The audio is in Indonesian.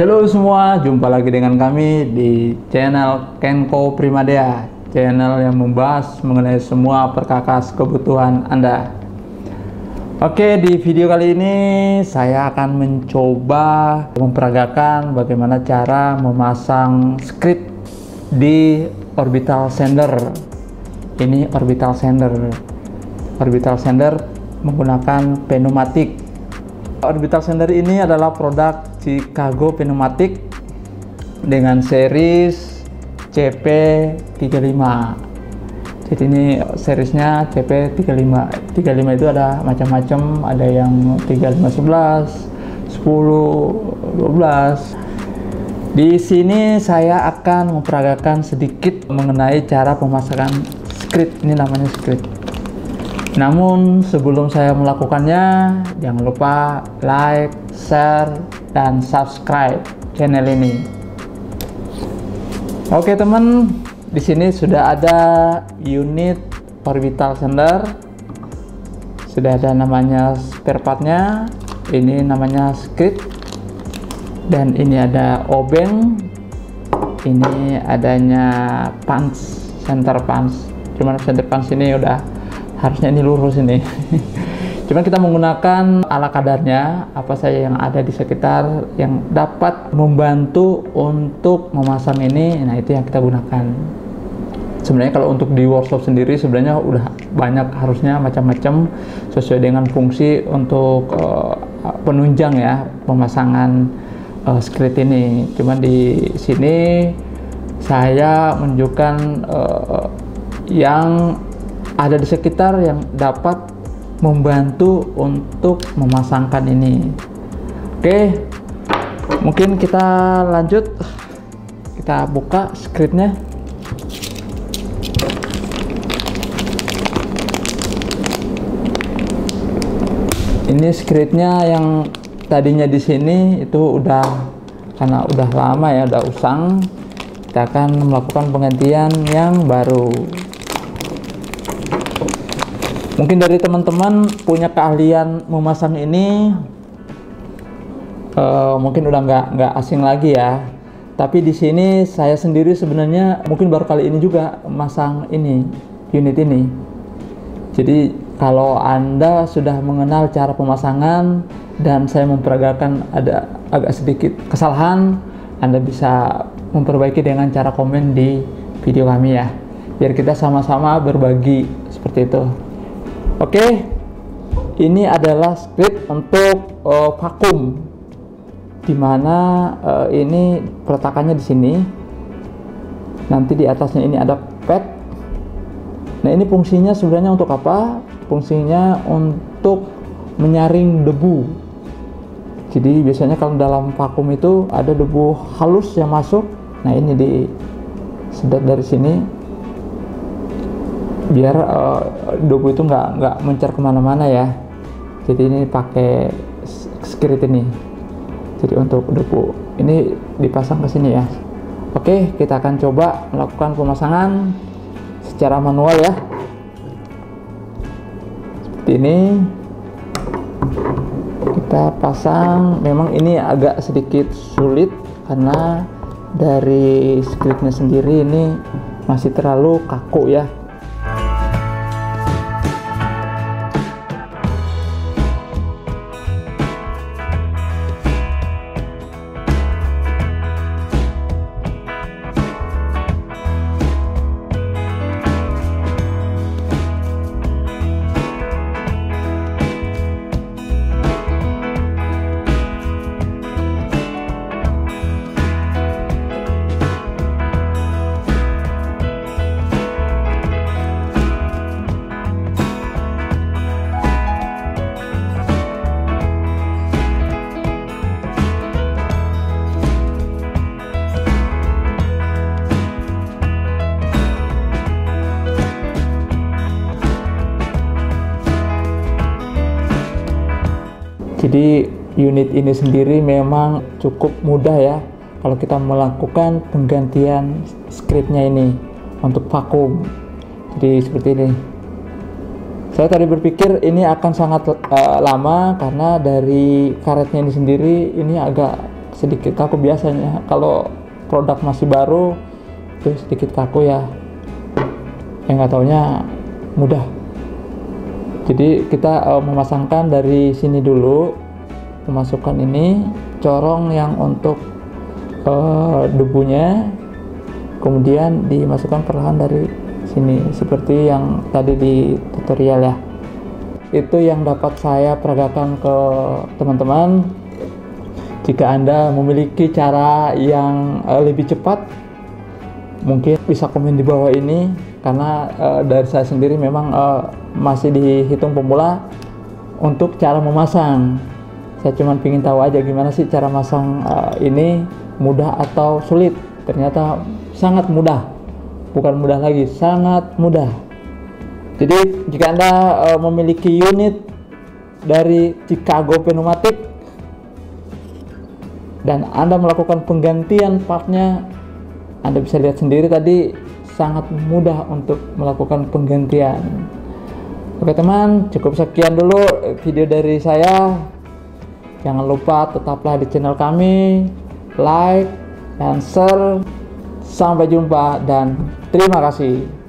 Halo semua, jumpa lagi dengan kami di channel Kenko Primadea, channel yang membahas mengenai semua perkakas kebutuhan Anda. Oke, di video kali ini saya akan mencoba memperagakan bagaimana cara memasang script di orbital sender. Ini orbital sender. Orbital sender menggunakan pneumatik. Orbital sender ini adalah produk Chicago Pneumatic dengan series CP35 jadi ini seriesnya CP35 35 itu ada macam-macam. Ada yang 3511 10 12 di sini saya akan memperagakan sedikit mengenai cara pemasangan script. Ini namanya script namun sebelum saya melakukannya jangan lupa like share dan subscribe channel ini. Oke teman, di sini sudah ada unit orbital sender, sudah ada namanya spare partnya, ini namanya script, dan ini ada obeng, ini adanya punch, center punch. Cuman center punch ini udah harusnya ini lurus ini. Cuman kita menggunakan ala kadarnya apa saja yang ada di sekitar yang dapat membantu untuk memasang ini. Nah, itu yang kita gunakan. Sebenarnya kalau untuk di workshop sendiri sebenarnya udah banyak harusnya macam-macam sesuai dengan fungsi untuk uh, penunjang ya pemasangan uh, script ini. Cuman di sini saya menunjukkan uh, yang ada di sekitar yang dapat membantu untuk memasangkan ini. Oke mungkin kita lanjut. Kita buka scriptnya. Ini scriptnya yang tadinya di sini itu udah karena udah lama ya udah usang kita akan melakukan penggantian yang baru mungkin dari teman-teman punya keahlian memasang ini uh, mungkin udah nggak nggak asing lagi ya. Tapi di sini saya sendiri sebenarnya mungkin baru kali ini juga masang ini unit ini. Jadi kalau anda sudah mengenal cara pemasangan dan saya memperagakan ada agak sedikit kesalahan anda bisa memperbaiki dengan cara komen di video kami ya. Biar kita sama-sama berbagi seperti itu Oke, ini adalah script untuk uh, vakum, di mana uh, ini peletakannya di sini. Nanti di atasnya ini ada pad. Nah ini fungsinya sebenarnya untuk apa? Fungsinya untuk menyaring debu. Jadi biasanya kalau dalam vakum itu ada debu halus yang masuk. Nah ini di sedot dari sini biar uh, debu itu nggak nggak mencar ke mana-mana ya. Jadi ini pakai skirt ini. Jadi untuk debu ini dipasang ke sini ya. Oke kita akan coba melakukan pemasangan secara manual ya. Seperti ini. Kita pasang memang ini agak sedikit sulit karena dari scriptnya sendiri ini masih terlalu kaku ya Jadi unit ini sendiri memang cukup mudah ya kalau kita melakukan penggantian scriptnya ini untuk vakum. Jadi seperti ini. Saya tadi berpikir ini akan sangat uh, lama karena dari karetnya ini sendiri ini agak sedikit kaku biasanya kalau produk masih baru itu sedikit kaku ya yang nggak taunya mudah jadi kita uh, memasangkan dari sini dulu memasukkan ini corong yang untuk uh, debunya kemudian dimasukkan perlahan dari sini seperti yang tadi di tutorial ya. Itu yang dapat saya peragakan ke teman-teman. Jika anda memiliki cara yang uh, lebih cepat mungkin bisa komen di bawah ini karena uh, dari saya sendiri memang uh, masih dihitung pemula untuk cara memasang. Saya cuma ingin tahu aja gimana sih cara masang uh, ini mudah atau sulit. Ternyata sangat mudah. Bukan mudah lagi sangat mudah. Jadi jika anda uh, memiliki unit dari Chicago Pneumatic dan anda melakukan penggantian partnya anda bisa lihat sendiri tadi sangat mudah untuk melakukan penggantian oke teman cukup sekian dulu video dari saya Jangan lupa tetaplah di channel kami, like dan share. Sampai jumpa dan terima kasih.